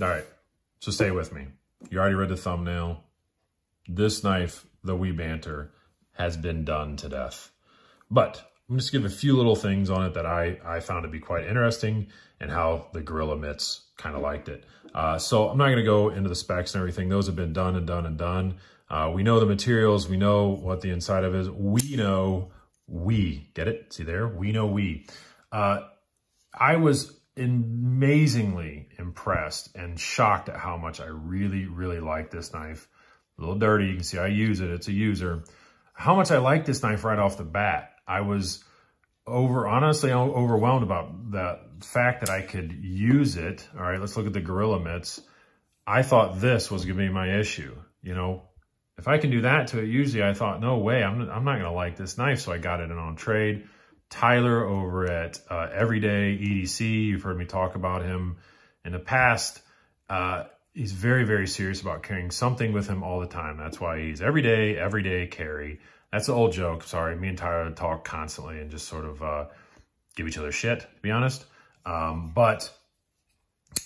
All right, so stay with me. You already read the thumbnail. This knife, the WE Banter, has been done to death. But I'm just give a few little things on it that I, I found to be quite interesting and how the Gorilla Mitts kind of liked it. Uh, so I'm not going to go into the specs and everything. Those have been done and done and done. Uh, we know the materials. We know what the inside of is. We know we. Get it? See there? We know we. Uh, I was amazingly impressed and shocked at how much I really, really like this knife. A little dirty. You can see I use it. It's a user. How much I like this knife right off the bat. I was over, honestly, overwhelmed about the fact that I could use it. All right, let's look at the Gorilla Mitts. I thought this was going to be my issue. You know, if I can do that to it, usually I thought, no way, I'm, I'm not going to like this knife. So I got it in on trade. Tyler over at uh, Everyday EDC, you've heard me talk about him in the past. Uh, he's very, very serious about carrying something with him all the time. That's why he's everyday, everyday carry. That's the old joke. Sorry, me and Tyler talk constantly and just sort of uh, give each other shit, to be honest. Um, but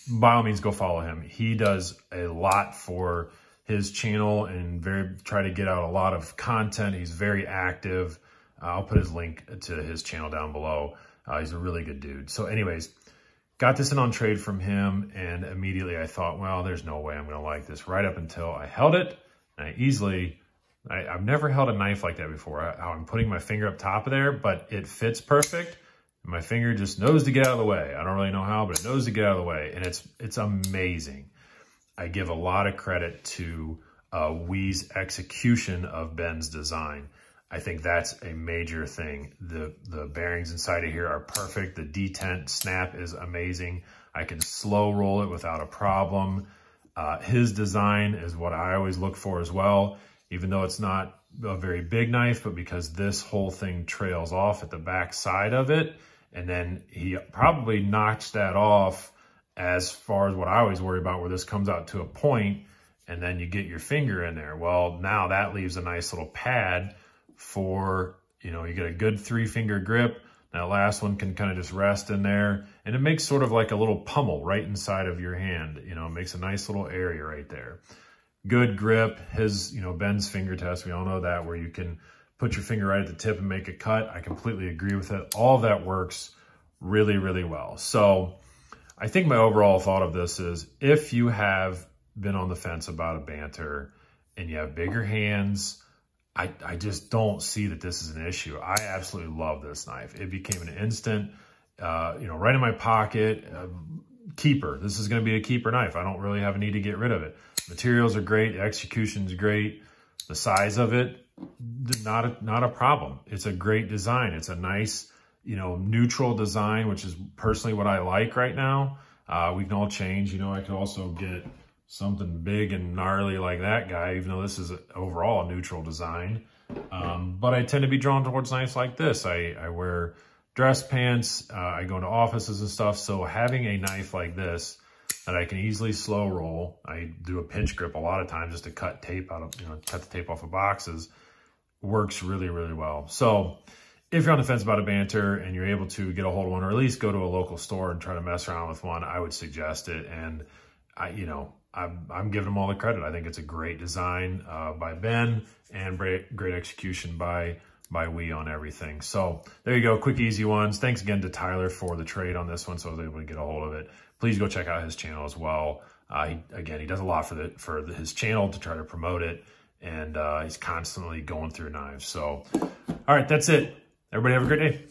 by all means, go follow him. He does a lot for his channel and very try to get out a lot of content. He's very active. Uh, I'll put his link to his channel down below. Uh, he's a really good dude. So anyways, got this in on trade from him and immediately I thought, well, there's no way I'm going to like this right up until I held it and I easily I, have never held a knife like that before. how I'm putting my finger up top of there, but it fits perfect. My finger just knows to get out of the way. I don't really know how, but it knows to get out of the way. And it's it's amazing. I give a lot of credit to uh, WE's execution of Ben's design. I think that's a major thing. The, the bearings inside of here are perfect. The detent snap is amazing. I can slow roll it without a problem. Uh, his design is what I always look for as well even though it's not a very big knife, but because this whole thing trails off at the back side of it. And then he probably notched that off as far as what I always worry about, where this comes out to a point and then you get your finger in there. Well, now that leaves a nice little pad for, you know, you get a good three finger grip. That last one can kind of just rest in there and it makes sort of like a little pommel right inside of your hand. You know, it makes a nice little area right there good grip. His, you know, Ben's finger test, we all know that, where you can put your finger right at the tip and make a cut. I completely agree with it. All that works really, really well. So I think my overall thought of this is if you have been on the fence about a banter and you have bigger hands, I, I just don't see that this is an issue. I absolutely love this knife. It became an instant, uh, you know, right in my pocket, uh, keeper. This is going to be a keeper knife. I don't really have a need to get rid of it. Materials are great. Execution's great. The size of it, not a, not a problem. It's a great design. It's a nice, you know, neutral design, which is personally what I like right now. Uh, we can all change. You know, I could also get something big and gnarly like that guy, even though this is overall a neutral design. Um, but I tend to be drawn towards knives like this. I, I wear dress pants. Uh, I go into offices and stuff. So having a knife like this that I can easily slow roll. I do a pinch grip a lot of times just to cut tape out of, you know, cut the tape off of boxes. Works really, really well. So if you're on the fence about a banter and you're able to get a hold of one or at least go to a local store and try to mess around with one, I would suggest it. And I, you know, I'm, I'm giving them all the credit. I think it's a great design uh, by Ben and great, great execution by by WE on everything. So there you go, quick, easy ones. Thanks again to Tyler for the trade on this one, so I was able to get a hold of it. Please go check out his channel as well. Uh, he, again, he does a lot for the for the, his channel to try to promote it, and uh, he's constantly going through knives. So, all right, that's it. Everybody have a great day.